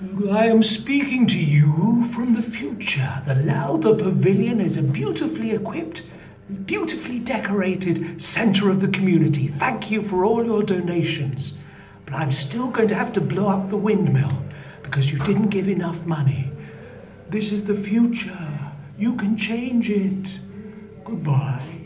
I am speaking to you from the future. The Lowther Pavilion is a beautifully equipped, beautifully decorated center of the community. Thank you for all your donations. But I'm still going to have to blow up the windmill because you didn't give enough money. This is the future. You can change it. Goodbye.